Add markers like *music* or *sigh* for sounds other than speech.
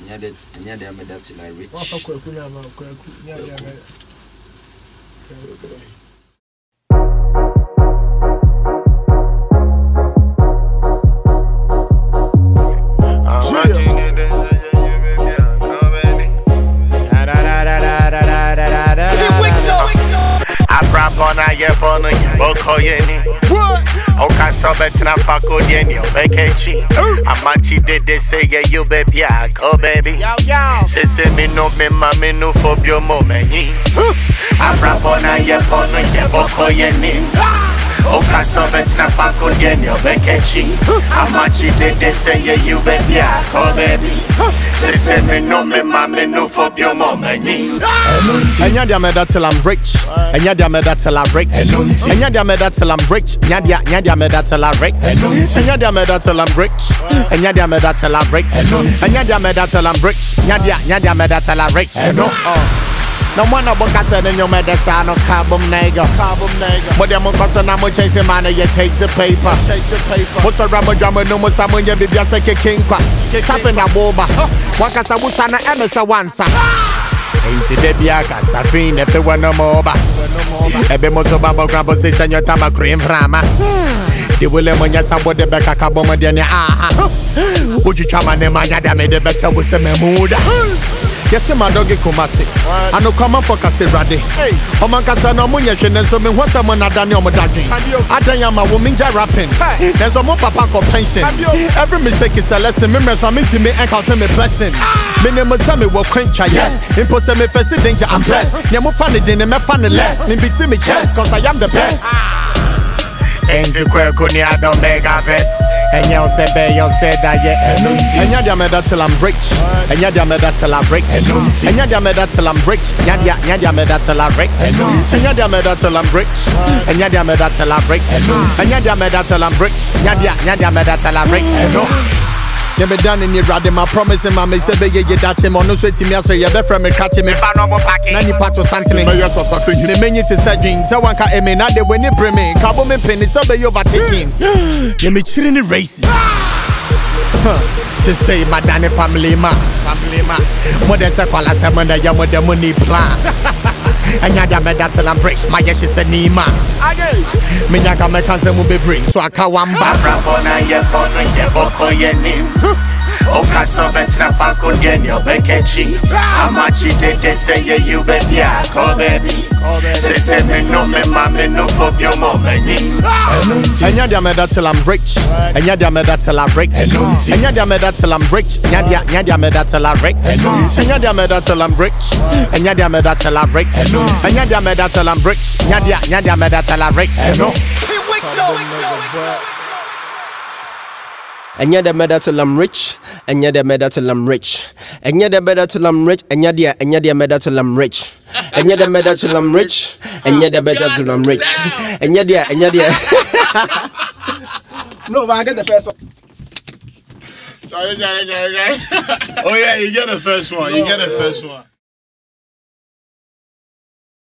ɛnyɛ de ɛnyɛ de ameda I reach. wafa kwaku no ama kwaku nya de ama Abrabona yebona bokoyeni. Oka sobetina fako yeni obekechi. Amachi did they say yeah you baby I go baby. Sese me no me ma me no phobia mo me yi. Abrabona yebona yebokoyeni. Oka sobetina fako yeni obekechi. Amachi did they say yeah you baby I go baby. Sese me no me ma me no me yi. Enya dia meda till I'm rich. Enya dia meda till I'm rich. Enya dia meda till I'm rich. Enya dia enya dia meda till I'm rich. Enya dia meda till I'm rich. Enya dia meda till I'm rich. Enya dia meda till I'm rich. Enya dia enya dia meda till I'm rich. Uh. No. One no mwana boka se ne nyome de sa no carbon nigga Carbon nigga Mo dem ko se na mo chase man ye chase paper Chase the paper Mo so ramo drama no mo sa mo nye bibia se ke kinkwa Safe na boba Waka sa busa na emesa wansa Ain't de bia ka sa fin e pe wana moba Ebe mo so babo grabo se senyo tama cream frama De wele mo nya sambo de beka ka bo mo de ne aha Uji chama ne manya da me de beta wo se me muda Yes, my doggy kumasi. I know come on for kasi rade. Oh man kasa no munye shene so me what's mo na dani omo daji. Adanya ma wo minja rapping. There's a mo papa ko pension. Every mistake is a lesson. Me me so me to me and count me blessing. Me name is me wo quencha yes. Impo se me face danger I'm blessed. Ne mo fan it me fan it less. Me beat me chest cause I am the best. Enti kweku ni adon mega vest. And you say be say that yeah. And you damn that till I'm rich. And you damn that till I'm rich. And you damn that till I'm rich. And you damn that till I'm rich. And you damn that till I'm rich. And you damn that till I'm rich. And you damn that till I'm rich. You damn that till I'm rich Yeah, me done in your rade, my promise in my me say be ye that him. On no sweat me so ye be from me catch me Ba no mo packing. na nipa to santene me yes so so ne menyi te sɛ dwen sɛ wanka eme na de w'ani bere me. Kabo me pene sɛ bɛyɛ overtaking ne mekyiri ne races. To say madane family ma family ma. Mo de sɛ kwala sɛ mo na yɛ mo de mo ni plan *laughs* ɛnya da mɛda till I'm rich ma yɛ hye sɛ nima. Menya ka mɛka sɛ mu bebree so aka wamba Abrabona yebona yebokoyeni. Oka sobetina fako yeni obekechi. Amachi did they say yeah you baby I go baby. Sese me no me ma me no phobia mo. Enya dia meda till I'm rich. Enya dia meda till I'm rich. Enya dia meda till I'm rich. Enya dia enya dia meda till I'm rich. Enya dia meda till I'm rich. Enya dia meda till I'm rich. Enya dia meda till I'm rich. Enya dia enya dia meda till I'm rich. And yet the meda till I'm rich, and yet the meda till I'm rich. And yet the meda till I'm rich, and yet the and yet the meda till I'm rich. And yet the meda till I'm rich, and yet the meda till I'm rich. And yet the and yet the No, but I get the first one. Sorry, sorry, sorry, sorry. *laughs* oh yeah, you get the first one. You get the first one.